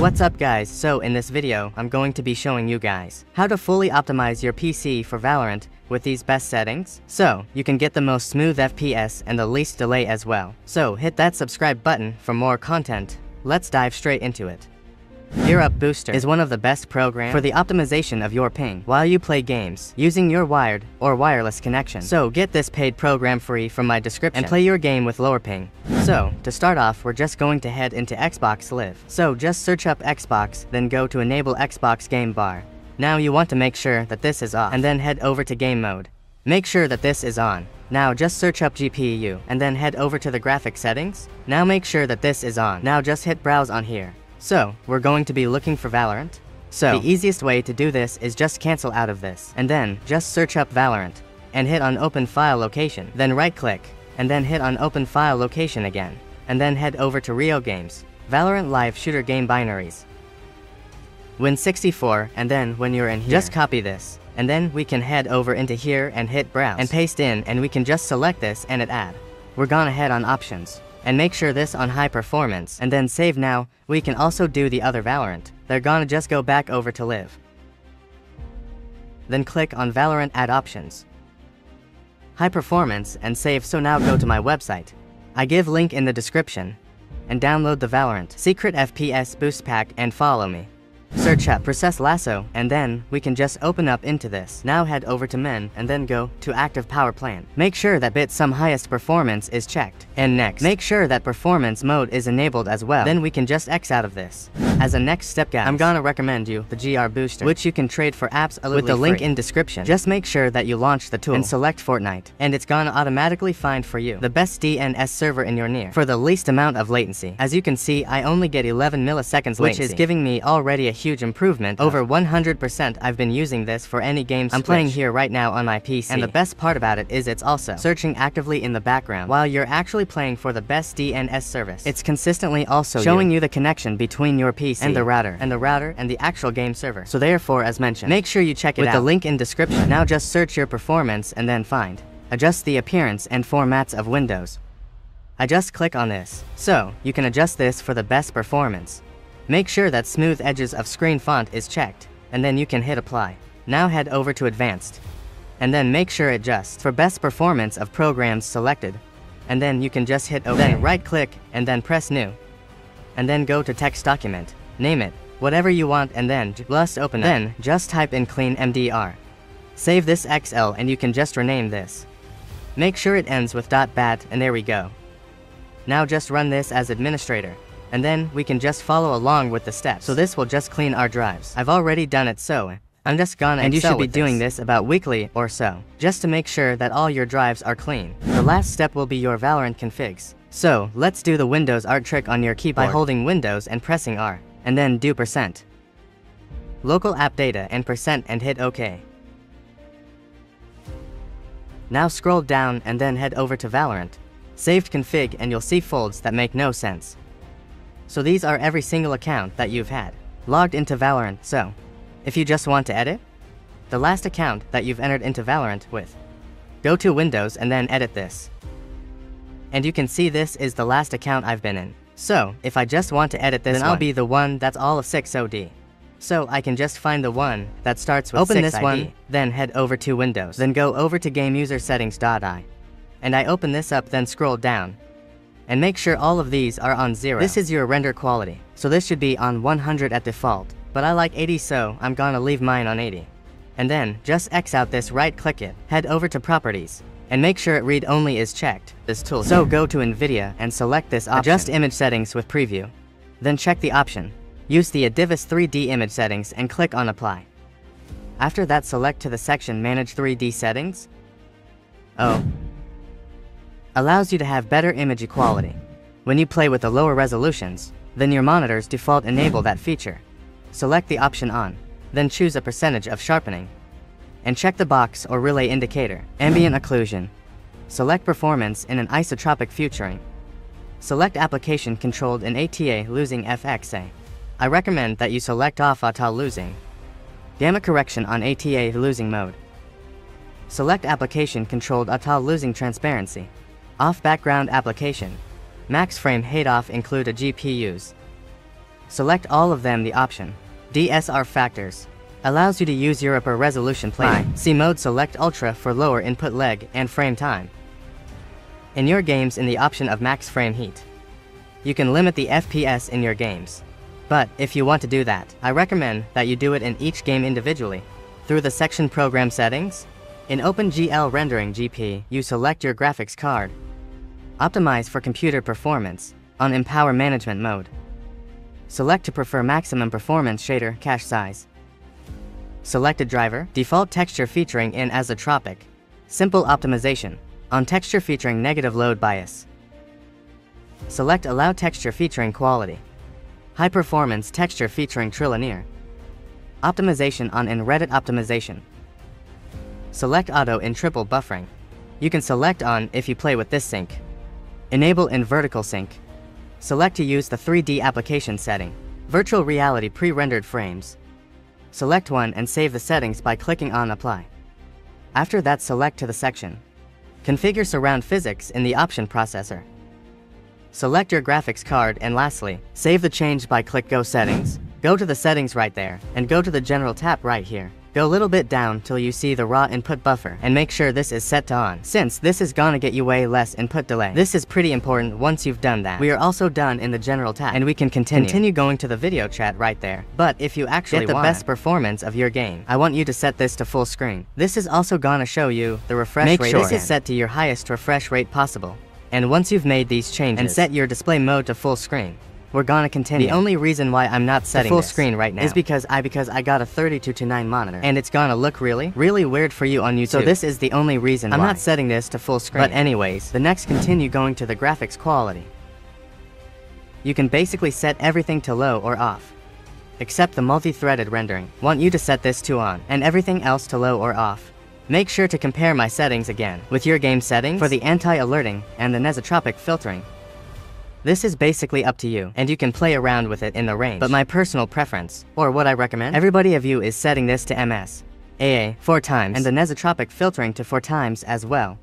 what's up guys, so in this video, I'm going to be showing you guys how to fully optimize your PC for Valorant with these best settings, so you can get the most smooth FPS and the least delay as well. So hit that subscribe button for more content. Let's dive straight into it. GearUp Booster is one of the best programs for the optimization of your ping while you play games using your wired or wireless connection. So get this paid program free from my description and play your game with lower ping. So, to start off, we're just going to head into Xbox Live. So just search up Xbox, then go to Enable Xbox Game Bar. Now you want to make sure that this is off, and then head over to Game Mode. Make sure that this is on. Now just search up GPU, and then head over to the graphic settings. Now make sure that this is on. Now just hit Browse on here. So, we're going to be looking for Valorant. So, the easiest way to do this is just cancel out of this, and then just search up Valorant, and hit on Open File Location, then right-click, and then hit on Open File Location again, and then head over to Riot Games, Valorant Live Shooter Game Binaries. Win64, and then when you're in here, just copy this, and then we can head over into here and hit Browse, and paste in, and we can just select this and hit Add. We're gonna head on Options, and make sure this on high performance, and then save now, we can also do the other Valorant. They're gonna just go back over to live. Then click on Valorant Add Options. High performance and save so now go to my website. I give link in the description. And download the Valorant Secret FPS Boost Pack and follow me. Search up Process Lasso, and then we can just open up into this. Now head over to Men, and then go to Active Power Plan. Make sure that Bitsum highest performance is checked. And next, make sure that performance mode is enabled as well. Then we can just X out of this. As a next step guys, I'm gonna recommend you the GR Booster, which you can trade for apps with the link free. in description. Just make sure that you launch the tool and select Fortnite, and it's gonna automatically find for you the best DNS server in your near for the least amount of latency. As you can see, I only get 11 milliseconds latency, which is giving me already a huge improvement. Over 100% I've been using this for any games I'm playing here right now on my PC. And the best part about it is it's also searching actively in the background while you're actually playing for the best DNS service. It's consistently also showing you, you the connection between your PC and the router, and the router and the actual game server. So therefore, as mentioned, make sure you check it With out. With the link in description. Now just search your performance and then find. Adjust the appearance and formats of Windows. I just click on this. So, you can adjust this for the best performance. Make sure that smooth edges of screen font is checked, and then you can hit apply. Now head over to advanced. And then make sure adjust for best performance of programs selected. And then you can just hit OK. Then right click and then press new. And then go to text document. Name it, whatever you want and then just open it. Then just type in clean MDR. Save this XL and you can just rename this. Make sure it ends with .bat and there we go. Now just run this as administrator and then we can just follow along with the steps. So this will just clean our drives. I've already done it so, I'm just gonna And you should be doing this. this about weekly or so, just to make sure that all your drives are clean. The last step will be your Valorant configs. So, let's do the Windows art trick on your keyboard by holding Windows and pressing R, and then do percent. Local app data and percent and hit OK. Now scroll down and then head over to Valorant. Saved config and you'll see folds that make no sense. So these are every single account that you've had, logged into Valorant, so, if you just want to edit, the last account that you've entered into Valorant with, go to Windows and then edit this. And you can see this is the last account I've been in. So, if I just want to edit this then one, I'll be the one that's all of 6OD. So I can just find the one that starts with Open this ID, one, then head over to Windows, then go over to Game User Settings.i. And I open this up then scroll down, and make sure all of these are on 0. This is your render quality, so this should be on 100 at default, but I like 80 so I'm gonna leave mine on 80. And then, just X out this right click it, head over to properties, and make sure it read only is checked, this tool. So go to NVIDIA and select this option. Adjust image settings with preview. Then check the option. Use the advanced 3D image settings and click on apply. After that select to the section manage 3D settings. Oh, allows you to have better image equality. When you play with the lower resolutions, then your monitors default enable that feature. Select the option on, then choose a percentage of sharpening. And check the box or relay indicator, ambient occlusion. Select performance in anisotropic filtering. Select application controlled in ATA losing FXAA. I recommend that you select off antialiasing. Gamma correction on antialiasing mode. Select application controlled antialiasing transparency. Off background application. Max frame height off include a GPUs. Select all of them the option. DSR factors. Allows you to use your upper resolution play. C mode select ultra for lower input lag and frame time. In your games in the option of max frame heat. You can limit the FPS in your games. But, if you want to do that, I recommend that you do it in each game individually. Through the section Program Settings, in OpenGL Rendering GP, you select your graphics card. Optimize for computer performance, on Empower Management mode. Select to prefer maximum performance shader cache size. Selected driver, default texture filtering in anisotropic. Simple optimization, on texture filtering negative load bias. Select allow texture filtering quality. High performance texture filtering Trilinear. Optimization on in Reddit optimization. Select auto in triple buffering. You can select on if you play with this sync. Enable in vertical sync. Select to use the 3D application setting. Virtual reality pre-rendered frames. Select one and save the settings by clicking on apply. After that select to the section. Configure surround PhysX in the option processor. Select your graphics card and lastly, save the change by click Go Settings. Go to the settings right there, and go to the General tab right here. Go a little bit down till you see the raw input buffer and make sure this is set to on, since this is gonna get you way less input delay. This is pretty important once you've done that. We are also done in the general tab and we can continue. Continue going to the video chat right there. But if you actually get the best performance of your game, I want you to set this to full screen. This is also gonna show you the refresh make rate. Make sure this is set to your highest refresh rate possible. And once you've made these changes and set your display mode to full screen, we're gonna continue. The only reason why I'm not setting full screen right now is because I because I got a 32 to 9 monitor and it's gonna look really really weird for you on YouTube. So this is the only reason I'm why. not setting this to full screen. But anyways, the next continue going to the graphics quality. You can basically set everything to low or off. Except the multi-threaded rendering. Want you to set this to on and everything else to low or off. Make sure to compare my settings again with your game settings for the anti-aliasing and the anisotropic filtering. This is basically up to you, and you can play around with it in the range. But my personal preference, or what I recommend, everybody of you is setting this to MS, AA, 4 times, and the anisotropic filtering to 4 times as well.